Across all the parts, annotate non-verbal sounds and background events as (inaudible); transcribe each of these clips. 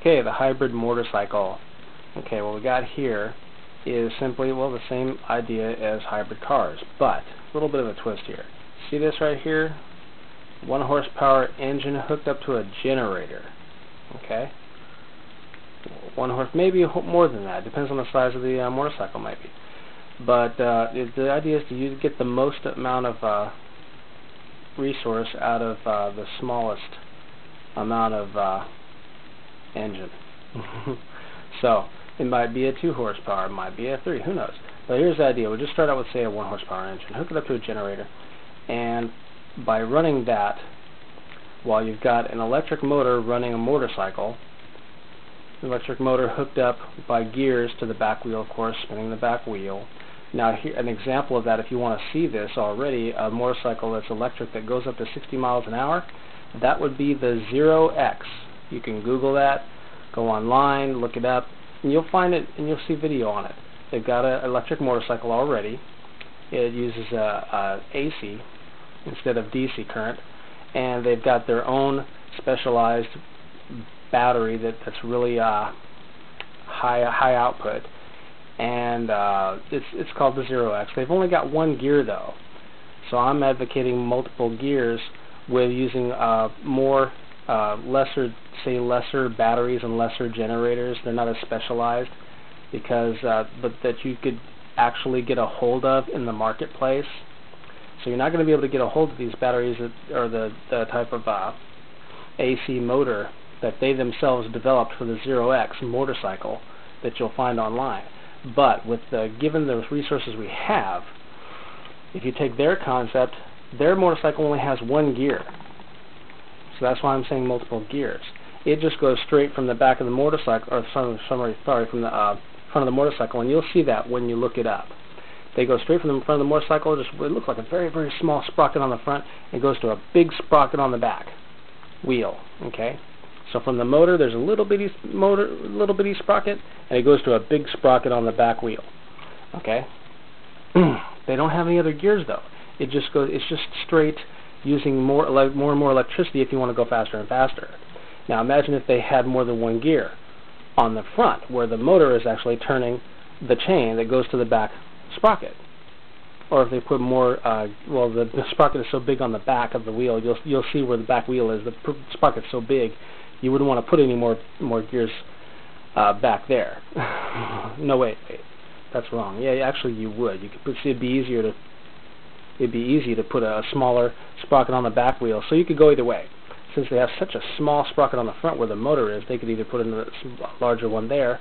Okay, the hybrid motorcycle. Okay, what we got here is simply, well, the same idea as hybrid cars, but a little bit of a twist here. See this right here? One horsepower engine hooked up to a generator. Okay? One horse, maybe more than that. Depends on the size of the uh, motorcycle, maybe. But uh, the idea is to use, get the most amount of uh, resource out of uh, the smallest amount of uh, engine. (laughs) so it might be a two horsepower, it might be a three, who knows. But here's the idea. We'll just start out with say a one horsepower engine, hook it up to a generator, and by running that while you've got an electric motor running a motorcycle, electric motor hooked up by gears to the back wheel, of course, spinning the back wheel. Now, here, an example of that, if you want to see this already, a motorcycle that's electric that goes up to 60 miles an hour, that would be the Zero X. You can Google that, go online, look it up, and you'll find it, and you'll see video on it. They've got an electric motorcycle already. It uses a, a AC instead of DC current, and they've got their own specialized battery that that's really uh, high high output, and uh, it's it's called the Zero X. They've only got one gear though, so I'm advocating multiple gears with using uh, more uh, lesser say lesser batteries and lesser generators. They're not as specialized because uh, but that you could actually get a hold of in the marketplace. So you're not going to be able to get a hold of these batteries that, or the, the type of uh, AC motor that they themselves developed for the Zero X motorcycle that you'll find online. But with the, given the resources we have, if you take their concept, their motorcycle only has one gear. So that's why I'm saying multiple gears. It just goes straight from the back of the motorcycle, or sorry, sorry from the uh, front of the motorcycle, and you'll see that when you look it up. They go straight from the front of the motorcycle. Just it looks like a very very small sprocket on the front. It goes to a big sprocket on the back wheel. Okay, so from the motor, there's a little bitty motor, little bitty sprocket, and it goes to a big sprocket on the back wheel. Okay. (clears throat) they don't have any other gears though. It just goes. It's just straight using more ele- more and more electricity if you want to go faster and faster. Now imagine if they had more than one gear on the front, where the motor is actually turning the chain that goes to the back sprocket. Or if they put more, uh, well, the, the sprocket is so big on the back of the wheel, you'll you'll see where the back wheel is. The sprocket's so big, you wouldn't want to put any more more gears uh, back there. (laughs) no, wait, wait, that's wrong. Yeah, actually, you would. You could see, it'd be easier to it'd be easy to put a, a smaller sprocket on the back wheel. So you could go either way. Since they have such a small sprocket on the front where the motor is, they could either put in a larger one there,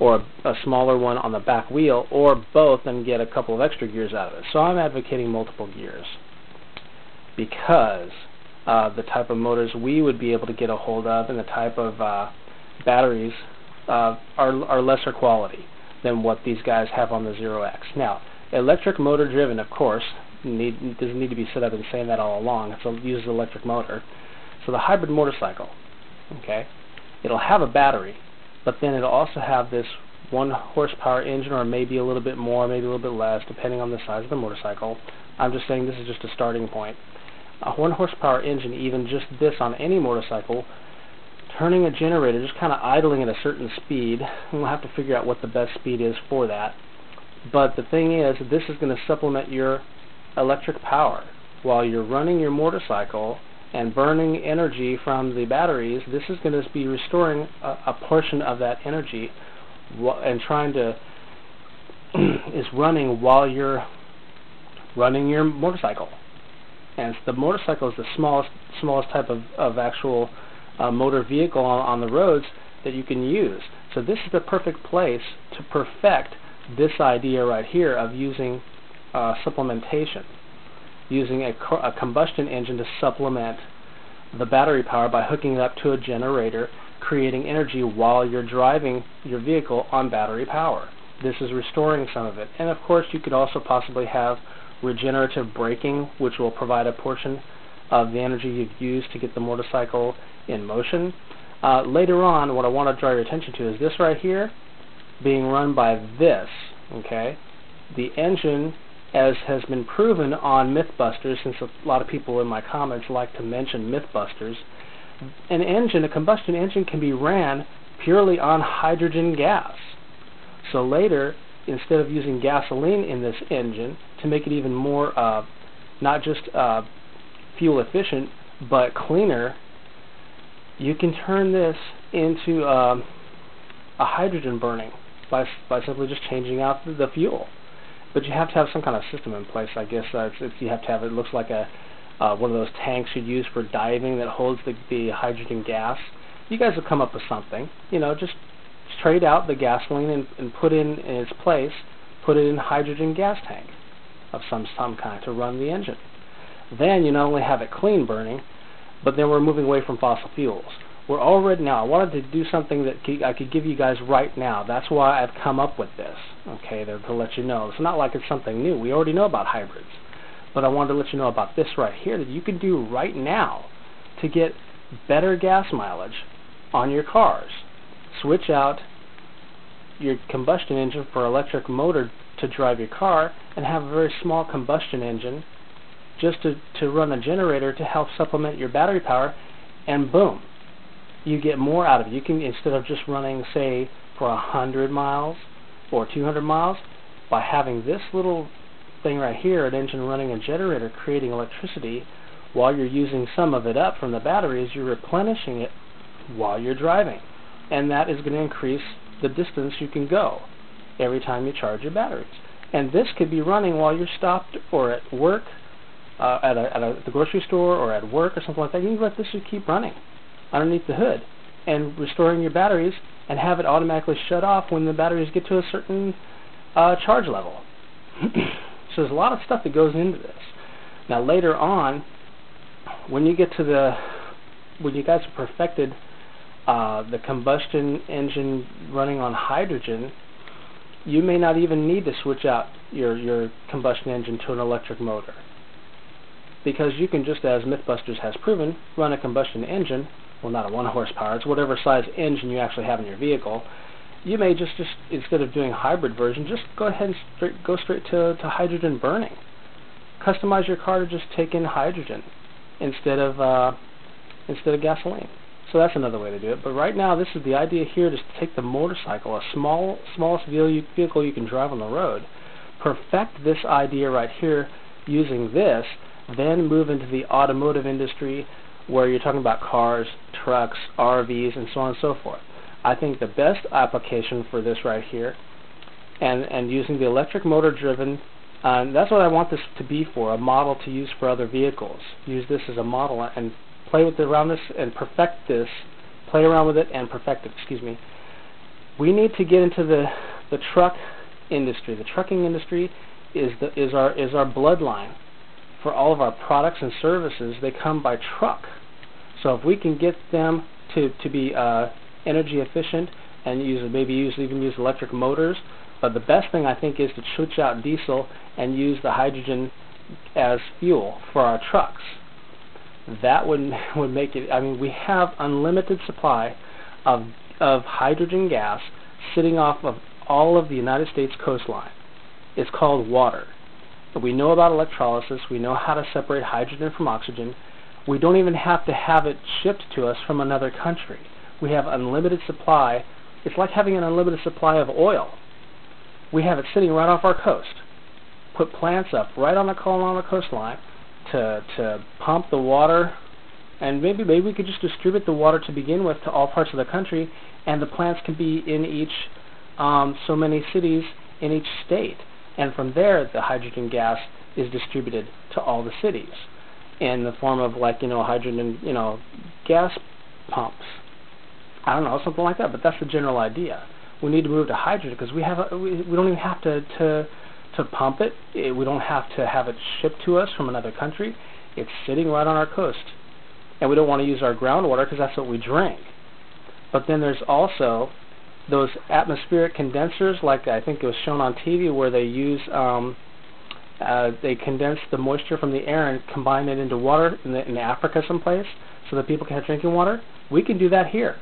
or a, a smaller one on the back wheel, or both and get a couple of extra gears out of it. So I'm advocating multiple gears because uh, the type of motors we would be able to get a hold of and the type of uh, batteries uh, are, are lesser quality than what these guys have on the Zero X. Now, electric motor driven, of course, need, doesn't need to be said. I've been saying that all along. It uses electric motor. So the hybrid motorcycle, okay, it'll have a battery, but then it'll also have this one horsepower engine or maybe a little bit more, maybe a little bit less, depending on the size of the motorcycle. I'm just saying this is just a starting point a one horsepower engine, even just this on any motorcycle, turning a generator, just kind of idling at a certain speed, and we'll have to figure out what the best speed is for that. But the thing is, this is going to supplement your electric power. While you're running your motorcycle and burning energy from the batteries, this is going to be restoring a, a portion of that energy and trying to (clears throat) is running while you're running your motorcycle and the motorcycle is the smallest smallest type of, of actual uh, motor vehicle on, on the roads that you can use. So this is the perfect place to perfect this idea right here of using uh, supplementation, using a, a combustion engine to supplement the battery power by hooking it up to a generator, creating energy while you're driving your vehicle on battery power. This is restoring some of it. And of course you could also possibly have regenerative braking, which will provide a portion of the energy you've used to get the motorcycle in motion. Uh, later on, what I want to draw your attention to is this right here being run by this, okay? The engine, as has been proven on Mythbusters, since a lot of people in my comments like to mention Mythbusters, an engine, a combustion engine can be ran purely on hydrogen gas. So later, instead of using gasoline in this engine to make it even more uh, not just uh, fuel efficient but cleaner, you can turn this into uh, a hydrogen burning by by simply just changing out the, fuel. But you have to have some kind of system in place. I guess uh, it's, it's, you have to have it looks like a uh, one of those tanks you'd use for diving that holds the, the hydrogen gas. You guys have come up with something. You know, just trade out the gasoline and, and put in, in its place, put it in hydrogen gas tank of some some kind to run the engine. Then you not only have it clean burning, but then we're moving away from fossil fuels. We're already now. I wanted to do something that I could give you guys right now. That's why I've come up with this. Okay, to, to let you know. It's not like it's something new. We already know about hybrids, but I wanted to let you know about this right here that you can do right now to get better gas mileage on your cars. Switch out your combustion engine for electric motor to drive your car and have a very small combustion engine just to, to run a generator to help supplement your battery power and boom you get more out of it you can instead of just running say for a hundred miles or 200 miles by having this little thing right here an engine running a generator creating electricity while you're using some of it up from the batteries you're replenishing it while you're driving and that is going to increase the distance you can go every time you charge your batteries. And this could be running while you're stopped or at work, uh, at, a, at a, the grocery store or at work or something like that. You can let this just keep running underneath the hood and restoring your batteries and have it automatically shut off when the batteries get to a certain uh, charge level. (clears throat) so there's a lot of stuff that goes into this. Now later on, when you get to the, when you guys have perfected uh, the combustion engine running on hydrogen, you may not even need to switch out your, your combustion engine to an electric motor. Because you can just, as Mythbusters has proven, run a combustion engine, well not a one horsepower, it's whatever size engine you actually have in your vehicle. You may just, just instead of doing hybrid version, just go ahead and straight, go straight to, to hydrogen burning. Customize your car to just take in hydrogen instead of uh, instead of gasoline. So that's another way to do it. But right now, this is the idea here: to take the motorcycle, a small, smallest vehicle you can drive on the road, perfect this idea right here using this, then move into the automotive industry, where you're talking about cars, trucks, RVs, and so on and so forth. I think the best application for this right here, and and using the electric motor driven um, that's what I want this to be for, a model to use for other vehicles. Use this as a model and play with it around this and perfect this, play around with it and perfect it, excuse me. We need to get into the, the truck industry. The trucking industry is, the, is, our, is our bloodline for all of our products and services. They come by truck. So if we can get them to, to be uh, energy efficient and use maybe use even use electric motors, but the best thing I think is to switch out diesel and use the hydrogen as fuel for our trucks that would (laughs) would make it. I mean, we have unlimited supply of of hydrogen gas sitting off of all of the United States coastline. It's called water. We know about electrolysis. We know how to separate hydrogen from oxygen. We don't even have to have it shipped to us from another country. We have unlimited supply. It's like having an unlimited supply of oil. We have it sitting right off our coast. Put plants up right on the the coastline to to pump the water and maybe maybe we could just distribute the water to begin with to all parts of the country and the plants can be in each um, so many cities in each state and from there the hydrogen gas is distributed to all the cities in the form of like you know hydrogen you know gas pumps I don't know something like that but that's the general idea we need to move to hydrogen because we have a, we, we don't even have to to to pump it. it. We don't have to have it shipped to us from another country. It's sitting right on our coast. And we don't want to use our groundwater because that's what we drink. But then there's also those atmospheric condensers, like I think it was shown on TV, where they use um, uh, they condense the moisture from the air and combine it into water in, the, in Africa someplace, so that people can have drinking water. We can do that here.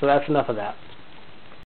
So that's enough of that.